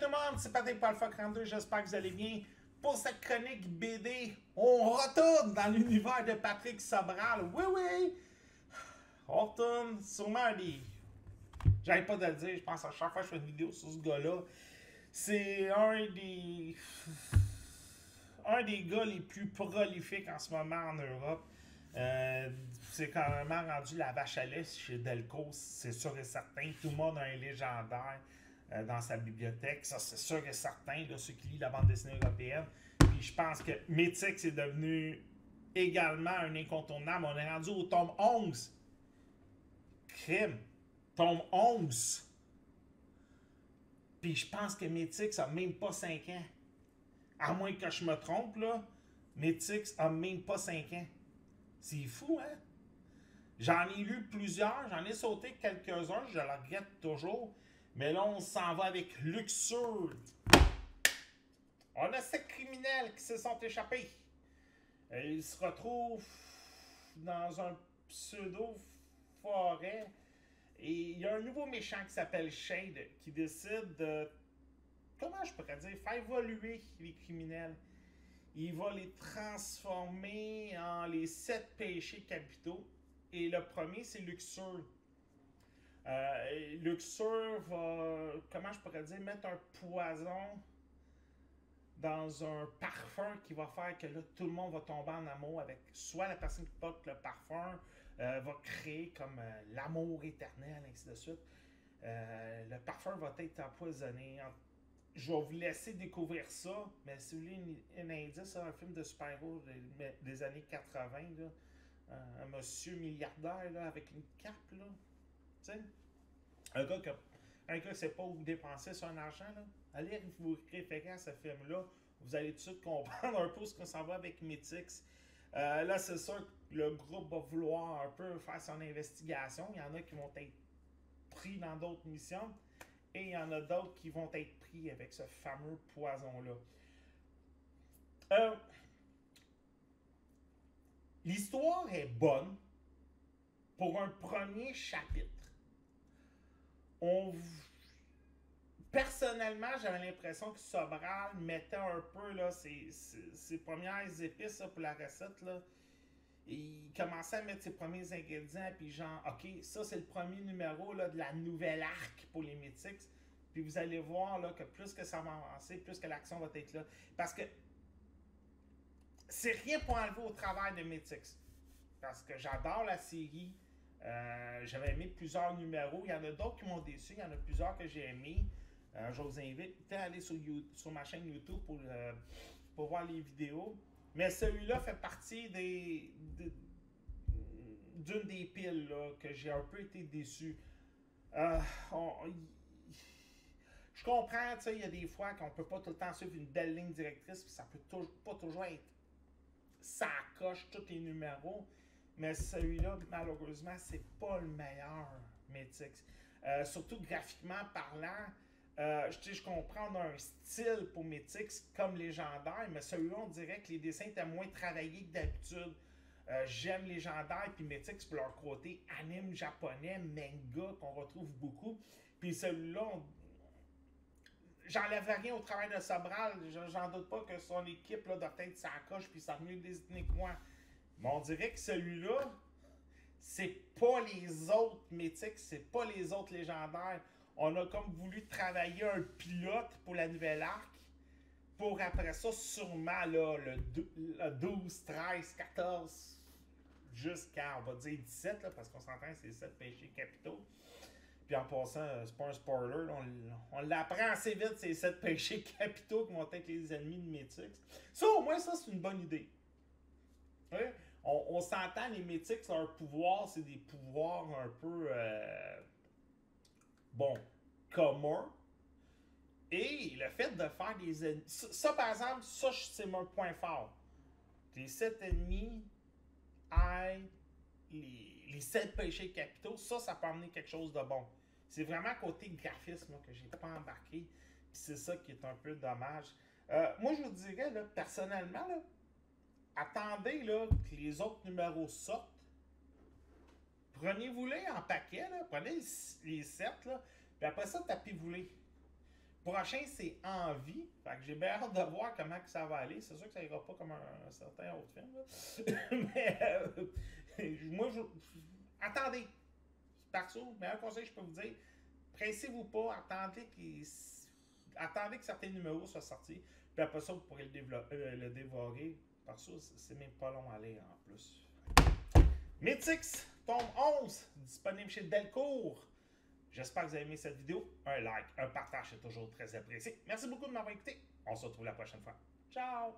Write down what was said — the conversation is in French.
tout le monde, c'est Patrick Palfa 32, j'espère que vous allez bien. Pour cette chronique BD, on retourne dans l'univers de Patrick Sobral. Oui, oui! On retourne sûrement à des... J'arrête pas de le dire, je pense à chaque fois que je fais une vidéo sur ce gars-là. C'est un des... Un des gars les plus prolifiques en ce moment en Europe. Euh, c'est quand même rendu la vache à lait chez Delco, c'est sûr et certain. Tout le monde a un légendaire. Euh, dans sa bibliothèque. Ça, c'est sûr et certain, là, ceux qui lisent la bande dessinée européenne. Puis je pense que Mythique, est devenu également un incontournable. On est rendu au tome 11. Crime. Tome 11. Puis je pense que Mythique, ça n'a même pas 5 ans. À moins que je me trompe, là. Mythique a même pas 5 ans. C'est fou, hein? J'en ai lu plusieurs, j'en ai sauté quelques-uns, je le regrette toujours. Mais là, on s'en va avec luxure. On a ces criminels qui se sont échappés. Ils se retrouvent dans un pseudo-forêt. Et il y a un nouveau méchant qui s'appelle Shade qui décide de, comment je pourrais dire, faire évoluer les criminels. Il va les transformer en les sept péchés capitaux. Et le premier, c'est Luxure. Euh, Luxure va, comment je pourrais dire, mettre un poison dans un parfum qui va faire que là, tout le monde va tomber en amour avec soit la personne qui porte le parfum euh, va créer comme euh, l'amour éternel, ainsi de suite. le parfum va être empoisonné. Je vais vous laisser découvrir ça, mais si vous voulez un indice, un film de super-héros des, années 80, un monsieur milliardaire avec une cape, là, un gars qui un sait pas où dépenser son argent, là, allez vous référer à ce film-là. Vous allez tout de suite comprendre un peu ce qu'on s'en va avec Mythix. Euh, là, c'est sûr que le groupe va vouloir un peu faire son investigation. Il y en a qui vont être pris dans d'autres missions. Et il y en a d'autres qui vont être pris avec ce fameux poison-là. Euh, l'histoire est bonne pour un premier chapitre on personnellement, j'avais l'impression que Sobral mettait un peu là, ses, premières épices pour la recette. Là. il commençait à mettre ses premiers ingrédients, puis genre, OK, ça c'est le premier numéro de la nouvelle arc pour les Mythics. Puis vous allez voir là, que plus que ça va avancer, plus que l'action va être là. Parce que c'est rien pour enlever au travail de Mythics. Parce que j'adore la série. Euh, j'avais aimé plusieurs numéros. Il y en a d'autres qui m'ont déçu. Il y en a plusieurs que j'ai aimés. Euh, je vous invite à aller sur, ma chaîne YouTube pour, euh, pour voir les vidéos. Mais celui-là fait partie des, d'une des piles que j'ai un peu été déçu. je comprends, il y a des fois qu'on peut pas tout le temps suivre une belle ligne directrice, puis ça peut pas toujours être ça coche tous les numéros. Mais celui-là, malheureusement, c'est pas le meilleur Mythix. Euh, surtout graphiquement parlant, euh, je, comprends, on un style pour Mythix comme légendaire, mais celui-là, on dirait que les dessins étaient moins travaillés que d'habitude. Euh, j'aime légendaire puis Mythix pour leur côté anime japonais, manga qu'on retrouve beaucoup. Puis celui-là, j'enlève rien au travail de Sobral. J'en doute pas que son équipe là, doit être sa coche puis ça mieux dessiné que moi. Mais on dirait que celui-là, c'est pas les autres mythiques, c'est pas les autres légendaires. On a comme voulu travailler un pilote pour la nouvelle arc. Pour après ça, sûrement là, le, 12, 13, 14, jusqu'à, on va dire 17, là, parce qu'on s'entend c'est 7 péchés capitaux. Puis en passant, euh, c'est pas un spoiler, on, l'apprend assez vite, ces 7 péchés capitaux qui vont être les ennemis de Mythics. Ça, au moins, ça, c'est une bonne idée. Ouais? On, s'entend, les mythiques, leur pouvoir, c'est des pouvoirs un peu, euh, bon, communs. Et le fait de faire des ennemis. Ça, par exemple, ça, c'est mon point fort. Les sept ennemis aillent les, les sept péchés capitaux. Ça, ça peut amener quelque chose de bon. C'est vraiment côté graphisme que j'ai pas embarqué. c'est ça qui est un peu dommage. Euh, moi, je vous dirais, là, personnellement, là, attendez là, que les autres numéros sortent. Prenez-vous-les en paquet, là. prenez les 7, là, puis après ça, tapez-vous-les. Prochain, c'est Envie. Fait que j'ai bien hâte de voir comment que ça va aller. C'est sûr que ça ira pas comme un, certain autre film. mais euh, moi, je, attendez. Perso, meilleur conseil que je peux vous dire, pressez-vous pas, attendez, attendez que certains numéros soient sortis. Puis après ça, vous pourrez le, euh, le dévorer. Perso, c'est même pas long à aller en plus. Mythix, tome 11, disponible chez Delcourt. J'espère que vous avez aimé cette vidéo. Un like, un partage, c'est toujours très apprécié. Merci beaucoup de m'avoir écouté. On se retrouve la prochaine fois. Ciao!